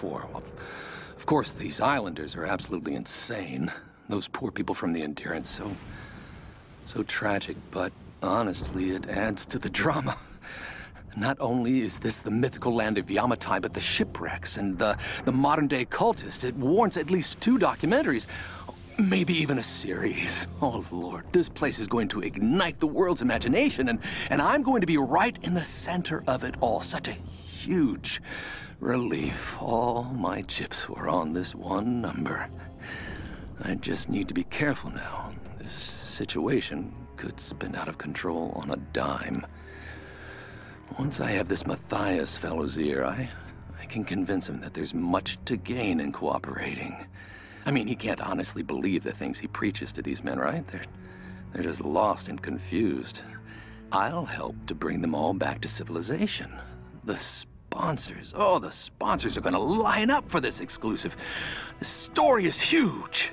for. Of, of course, these islanders are absolutely insane. Those poor people from the Endurance, so... so tragic, but honestly, it adds to the drama. Not only is this the mythical land of Yamatai, but the shipwrecks and the, the modern-day cultist. It warrants at least two documentaries. Maybe even a series. Oh, Lord, this place is going to ignite the world's imagination, and, and I'm going to be right in the center of it all. Such a huge relief. All my chips were on this one number. I just need to be careful now. This situation could spin out of control on a dime. Once I have this Mathias fellow's ear, I, I can convince him that there's much to gain in cooperating. I mean, he can't honestly believe the things he preaches to these men, right? They're, they're just lost and confused. I'll help to bring them all back to civilization. The sponsors, oh, the sponsors are gonna line up for this exclusive. The story is huge.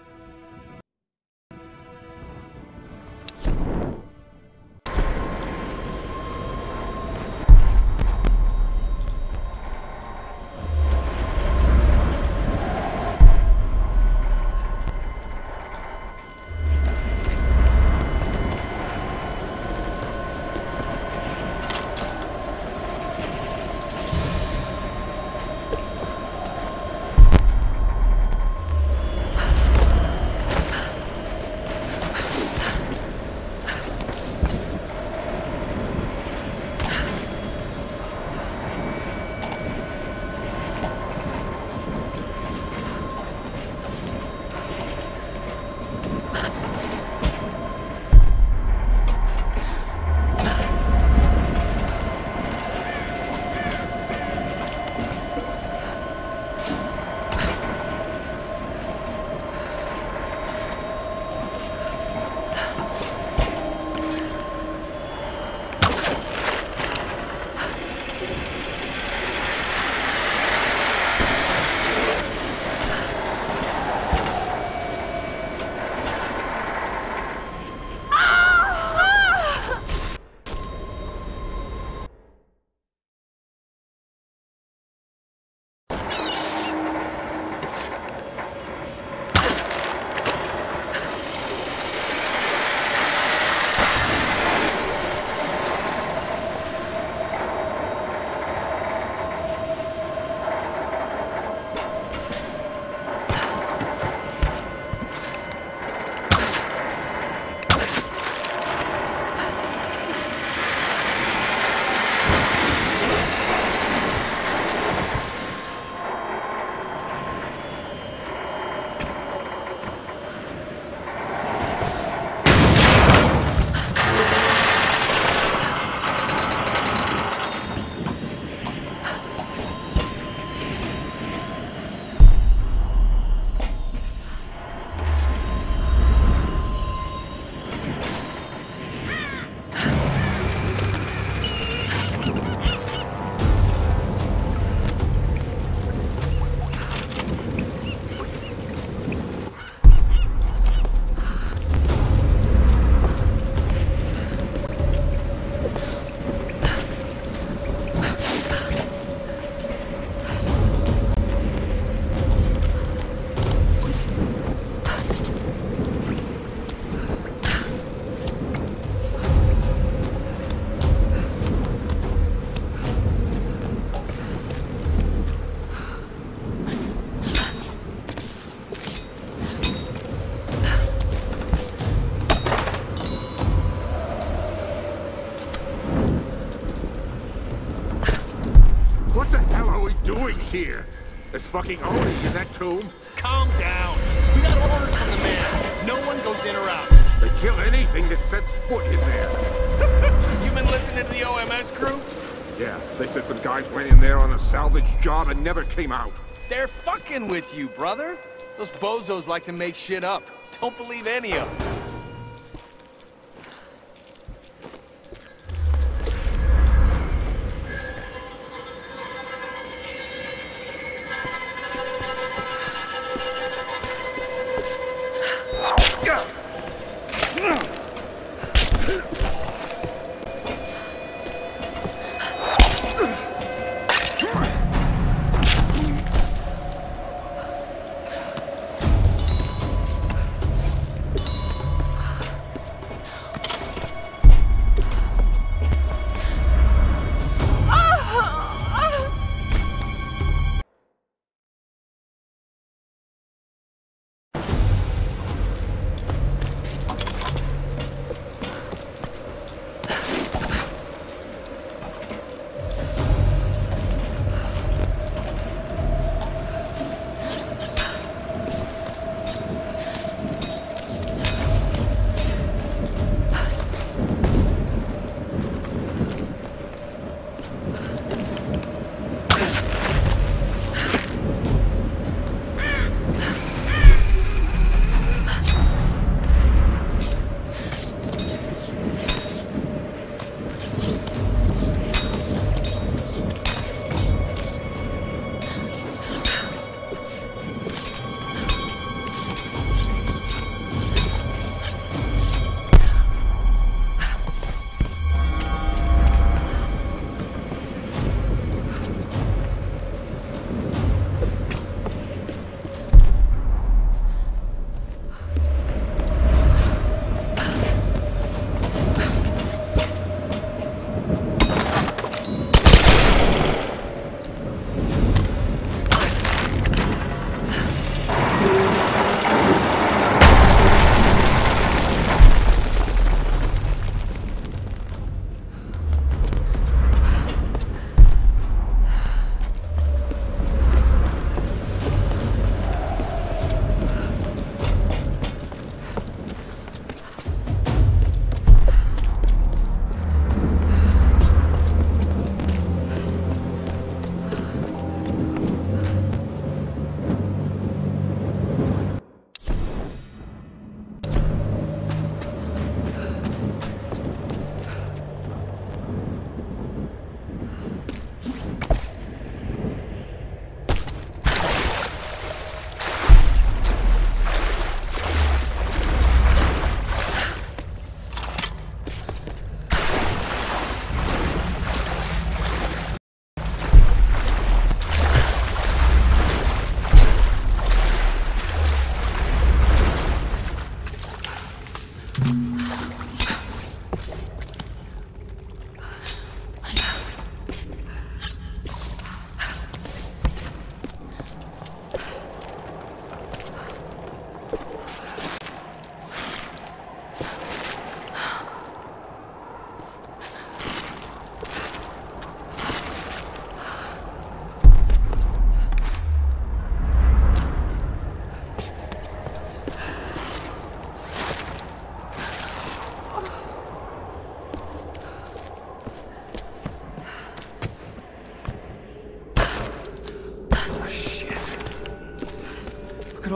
Fucking Oni in that tomb. Calm down. We got orders from the man. No one goes in or out. They kill anything that sets foot in there. You been listening to the OMS crew? Yeah, they said some guys went in there on a salvage job and never came out. They're fucking with you, brother. Those bozos like to make shit up. Don't believe any of them.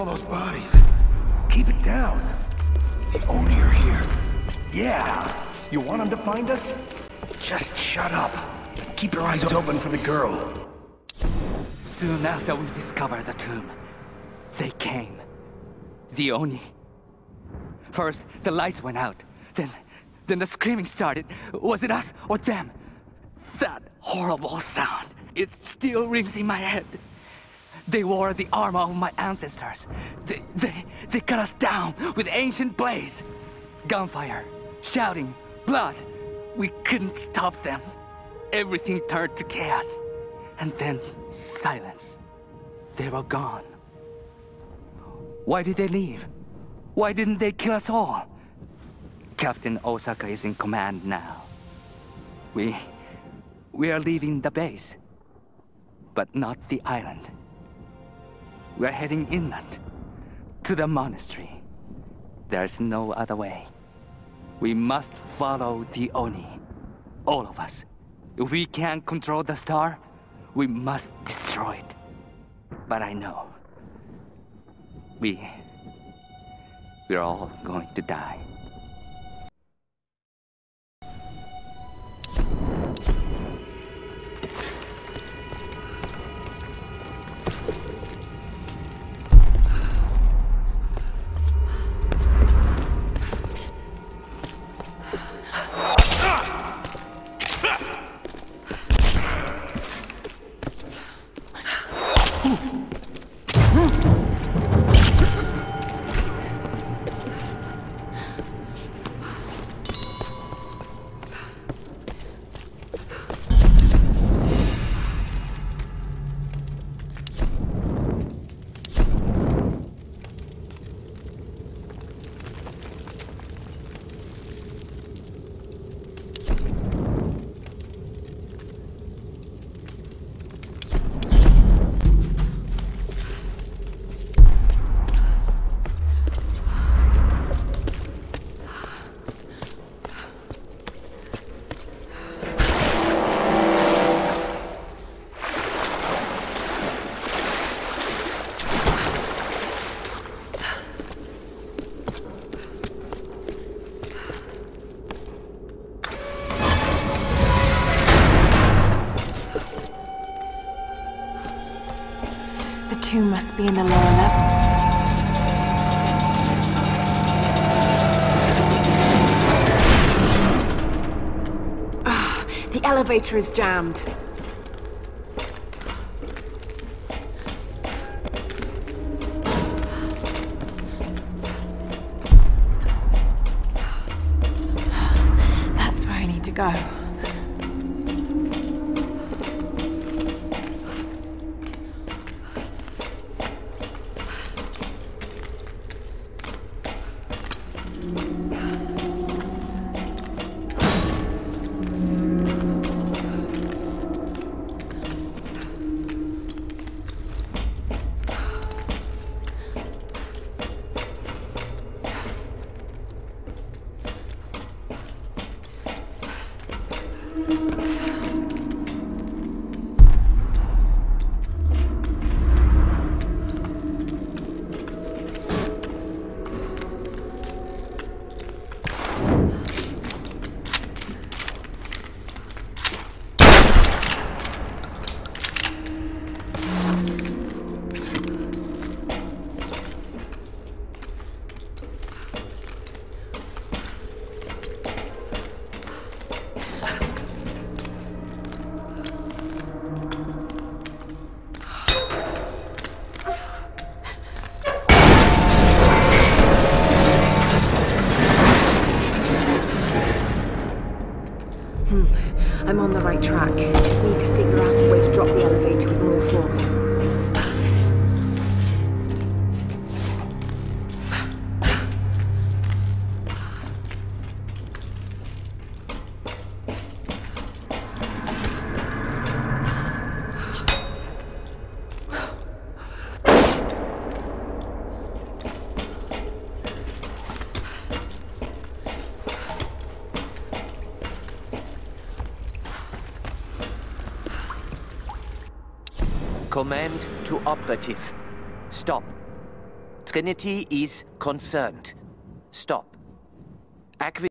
All those bodies. Keep it down. The Oni are here. Yeah. You want them to find us? Just shut up. Keep your eyes open for the girl. Soon after we discovered the tomb, they came. The Oni. First, the lights went out. Then, then the screaming started. Was it us or them? That horrible sound. It still rings in my head. They wore the armor of my ancestors. They, they, they cut us down with ancient blades. Gunfire, shouting, blood. We couldn't stop them. Everything turned to chaos. And then silence. They were gone. Why did they leave? Why didn't they kill us all? Captain Osaka is in command now. We... we are leaving the base. But not the island. We're heading inland. To the monastery. There's no other way. We must follow the Oni. All of us. If we can't control the star, we must destroy it. But I know. We... We're all going to die. The tomb must be in the lower levels. Ah, the elevator is jammed. Command to operative. Stop. Trinity is concerned. Stop.